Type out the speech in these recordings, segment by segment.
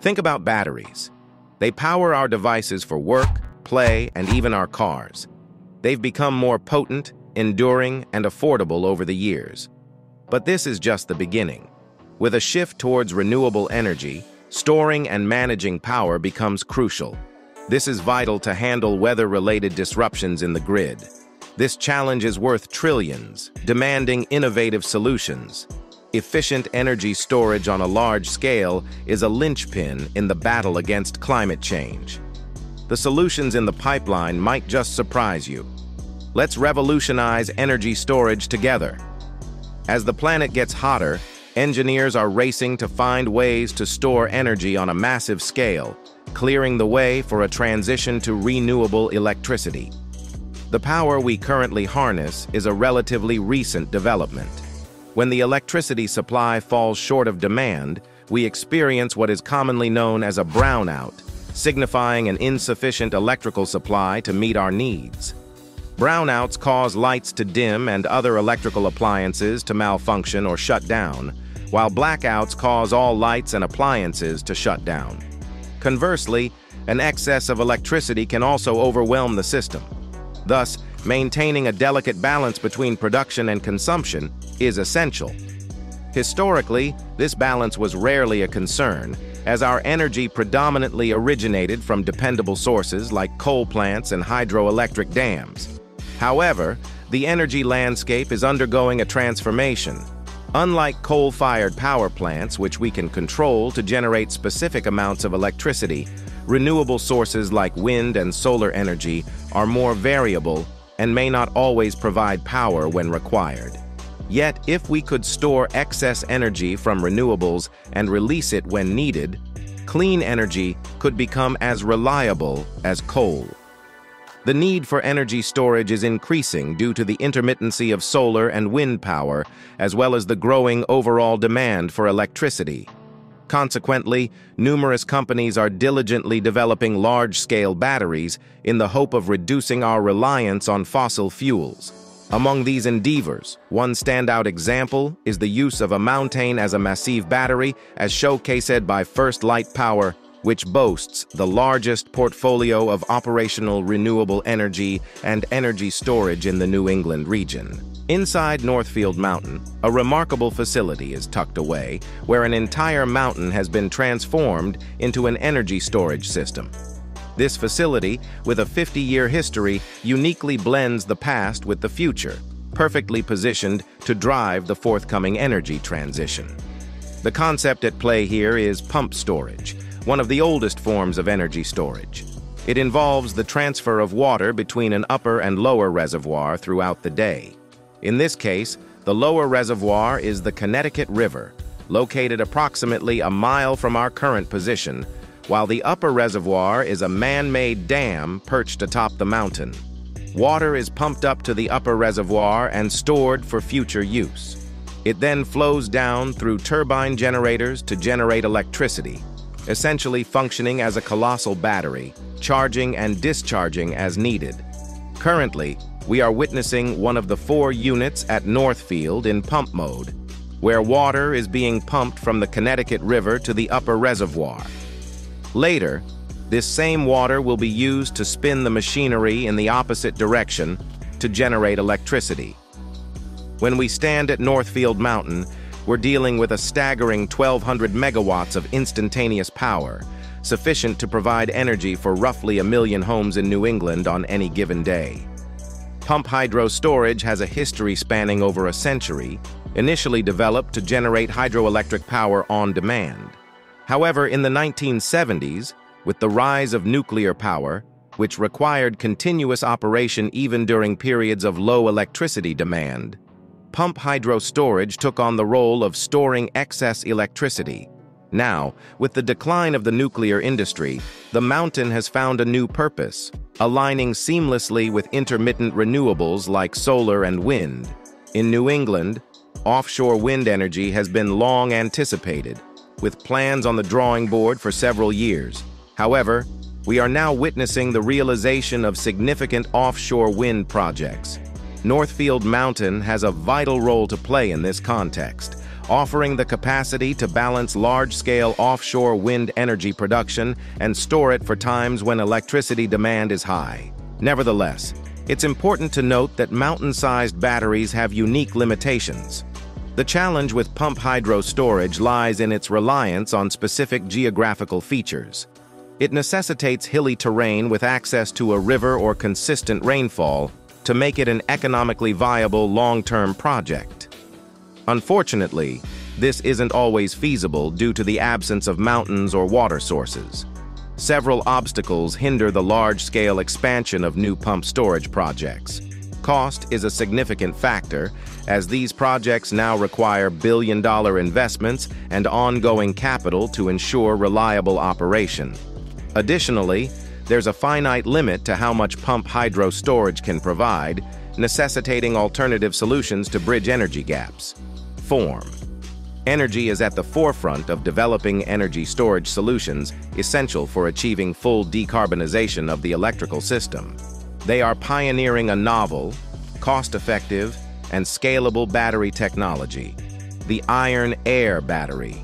Think about batteries. They power our devices for work, play, and even our cars. They've become more potent, enduring, and affordable over the years. But this is just the beginning. With a shift towards renewable energy, storing and managing power becomes crucial. This is vital to handle weather-related disruptions in the grid. This challenge is worth trillions, demanding innovative solutions. Efficient energy storage on a large scale is a linchpin in the battle against climate change. The solutions in the pipeline might just surprise you. Let's revolutionize energy storage together. As the planet gets hotter, engineers are racing to find ways to store energy on a massive scale, clearing the way for a transition to renewable electricity. The power we currently harness is a relatively recent development. When the electricity supply falls short of demand, we experience what is commonly known as a brownout, signifying an insufficient electrical supply to meet our needs. Brownouts cause lights to dim and other electrical appliances to malfunction or shut down, while blackouts cause all lights and appliances to shut down. Conversely, an excess of electricity can also overwhelm the system. Thus, maintaining a delicate balance between production and consumption is essential. Historically, this balance was rarely a concern, as our energy predominantly originated from dependable sources like coal plants and hydroelectric dams. However, the energy landscape is undergoing a transformation. Unlike coal-fired power plants, which we can control to generate specific amounts of electricity, renewable sources like wind and solar energy are more variable and may not always provide power when required. Yet, if we could store excess energy from renewables and release it when needed, clean energy could become as reliable as coal. The need for energy storage is increasing due to the intermittency of solar and wind power, as well as the growing overall demand for electricity. Consequently, numerous companies are diligently developing large-scale batteries in the hope of reducing our reliance on fossil fuels. Among these endeavors, one standout example is the use of a mountain as a massive battery as showcased by First Light Power which boasts the largest portfolio of operational renewable energy and energy storage in the New England region. Inside Northfield Mountain, a remarkable facility is tucked away where an entire mountain has been transformed into an energy storage system. This facility, with a 50-year history, uniquely blends the past with the future, perfectly positioned to drive the forthcoming energy transition. The concept at play here is pump storage, one of the oldest forms of energy storage. It involves the transfer of water between an upper and lower reservoir throughout the day. In this case, the lower reservoir is the Connecticut River, located approximately a mile from our current position, while the upper reservoir is a man-made dam perched atop the mountain. Water is pumped up to the upper reservoir and stored for future use. It then flows down through turbine generators to generate electricity, essentially functioning as a colossal battery, charging and discharging as needed. Currently, we are witnessing one of the four units at Northfield in pump mode, where water is being pumped from the Connecticut River to the upper reservoir. Later, this same water will be used to spin the machinery in the opposite direction to generate electricity. When we stand at Northfield Mountain, we're dealing with a staggering 1,200 megawatts of instantaneous power, sufficient to provide energy for roughly a million homes in New England on any given day. Pump hydro storage has a history spanning over a century, initially developed to generate hydroelectric power on demand. However, in the 1970s, with the rise of nuclear power, which required continuous operation even during periods of low electricity demand, pump hydro storage took on the role of storing excess electricity. Now, with the decline of the nuclear industry, the mountain has found a new purpose, aligning seamlessly with intermittent renewables like solar and wind. In New England, offshore wind energy has been long anticipated, with plans on the drawing board for several years. However, we are now witnessing the realization of significant offshore wind projects. Northfield Mountain has a vital role to play in this context, offering the capacity to balance large-scale offshore wind energy production and store it for times when electricity demand is high. Nevertheless, it's important to note that mountain-sized batteries have unique limitations. The challenge with pump hydro storage lies in its reliance on specific geographical features. It necessitates hilly terrain with access to a river or consistent rainfall to make it an economically viable long-term project. Unfortunately, this isn't always feasible due to the absence of mountains or water sources. Several obstacles hinder the large-scale expansion of new pump storage projects. Cost is a significant factor, as these projects now require billion-dollar investments and ongoing capital to ensure reliable operation. Additionally, there's a finite limit to how much pump hydro storage can provide, necessitating alternative solutions to bridge energy gaps. Form Energy is at the forefront of developing energy storage solutions essential for achieving full decarbonization of the electrical system. They are pioneering a novel, cost-effective, and scalable battery technology, the iron-air battery.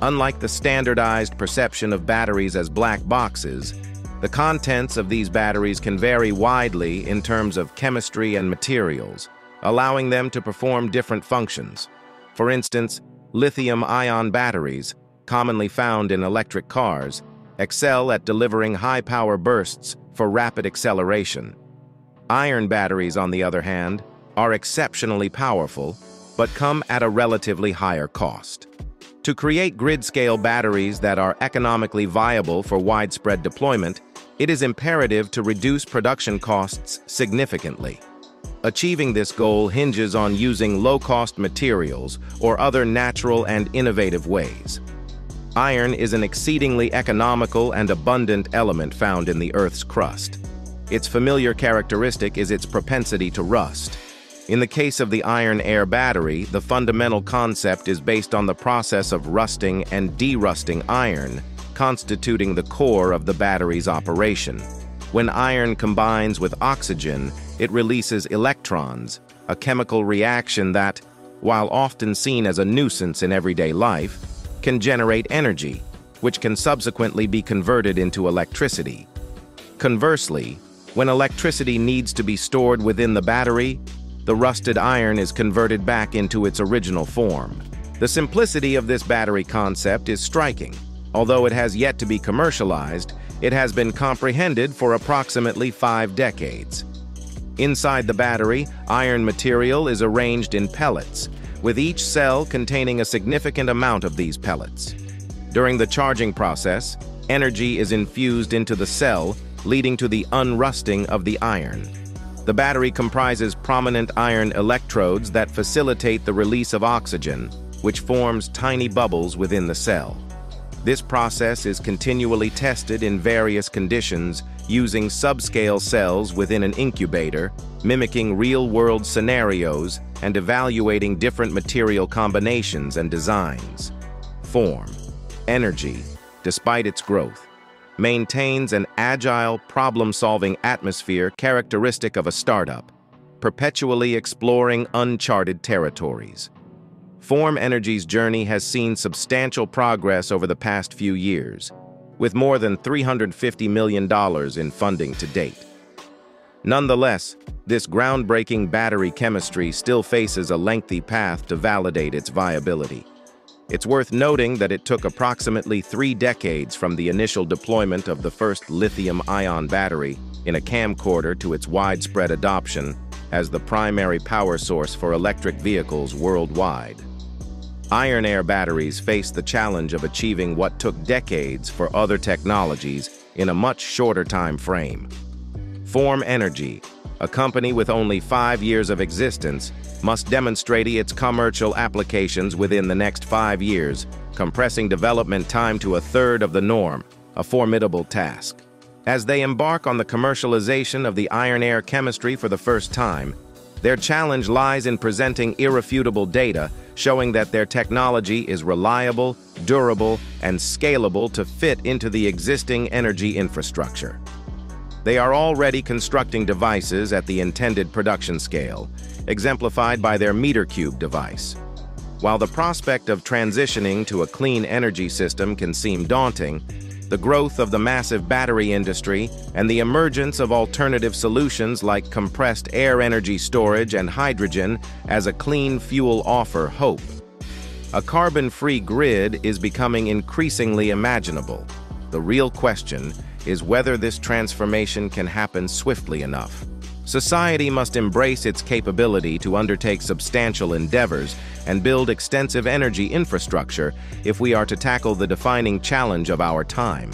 Unlike the standardized perception of batteries as black boxes, the contents of these batteries can vary widely in terms of chemistry and materials, allowing them to perform different functions. For instance, lithium-ion batteries, commonly found in electric cars, excel at delivering high-power bursts for rapid acceleration. Iron batteries, on the other hand, are exceptionally powerful, but come at a relatively higher cost. To create grid-scale batteries that are economically viable for widespread deployment, it is imperative to reduce production costs significantly. Achieving this goal hinges on using low-cost materials or other natural and innovative ways. Iron is an exceedingly economical and abundant element found in the Earth's crust. Its familiar characteristic is its propensity to rust. In the case of the iron-air battery, the fundamental concept is based on the process of rusting and derusting iron, constituting the core of the battery's operation. When iron combines with oxygen, it releases electrons, a chemical reaction that, while often seen as a nuisance in everyday life, can generate energy, which can subsequently be converted into electricity. Conversely, when electricity needs to be stored within the battery, the rusted iron is converted back into its original form. The simplicity of this battery concept is striking. Although it has yet to be commercialized, it has been comprehended for approximately five decades. Inside the battery, iron material is arranged in pellets, with each cell containing a significant amount of these pellets. During the charging process, energy is infused into the cell, leading to the unrusting of the iron. The battery comprises prominent iron electrodes that facilitate the release of oxygen, which forms tiny bubbles within the cell. This process is continually tested in various conditions using subscale cells within an incubator, mimicking real-world scenarios and evaluating different material combinations and designs. Form Energy, despite its growth, maintains an agile, problem-solving atmosphere characteristic of a startup, perpetually exploring uncharted territories. Form Energy's journey has seen substantial progress over the past few years, with more than $350 million in funding to date. Nonetheless, this groundbreaking battery chemistry still faces a lengthy path to validate its viability. It's worth noting that it took approximately three decades from the initial deployment of the first lithium-ion battery in a camcorder to its widespread adoption as the primary power source for electric vehicles worldwide. Iron-air batteries face the challenge of achieving what took decades for other technologies in a much shorter time frame. Form Energy, a company with only five years of existence, must demonstrate its commercial applications within the next five years, compressing development time to a third of the norm, a formidable task. As they embark on the commercialization of the iron-air chemistry for the first time, their challenge lies in presenting irrefutable data showing that their technology is reliable, durable, and scalable to fit into the existing energy infrastructure. They are already constructing devices at the intended production scale, exemplified by their meter cube device. While the prospect of transitioning to a clean energy system can seem daunting, the growth of the massive battery industry and the emergence of alternative solutions like compressed air energy storage and hydrogen as a clean fuel offer hope. A carbon-free grid is becoming increasingly imaginable. The real question is whether this transformation can happen swiftly enough. Society must embrace its capability to undertake substantial endeavors and build extensive energy infrastructure if we are to tackle the defining challenge of our time,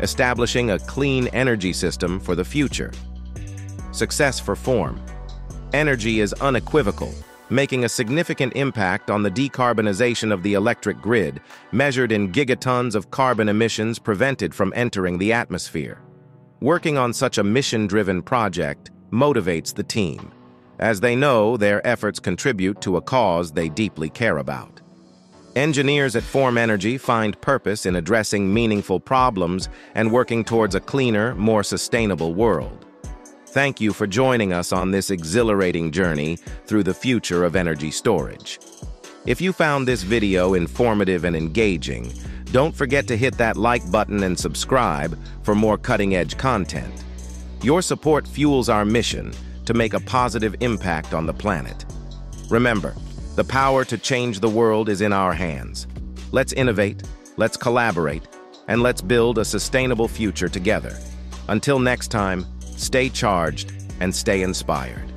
establishing a clean energy system for the future. Success for Form Energy is unequivocal, making a significant impact on the decarbonization of the electric grid, measured in gigatons of carbon emissions prevented from entering the atmosphere. Working on such a mission-driven project motivates the team, as they know their efforts contribute to a cause they deeply care about. Engineers at Form Energy find purpose in addressing meaningful problems and working towards a cleaner, more sustainable world. Thank you for joining us on this exhilarating journey through the future of energy storage. If you found this video informative and engaging, don't forget to hit that like button and subscribe for more cutting-edge content. Your support fuels our mission to make a positive impact on the planet. Remember, the power to change the world is in our hands. Let's innovate, let's collaborate, and let's build a sustainable future together. Until next time, Stay charged and stay inspired.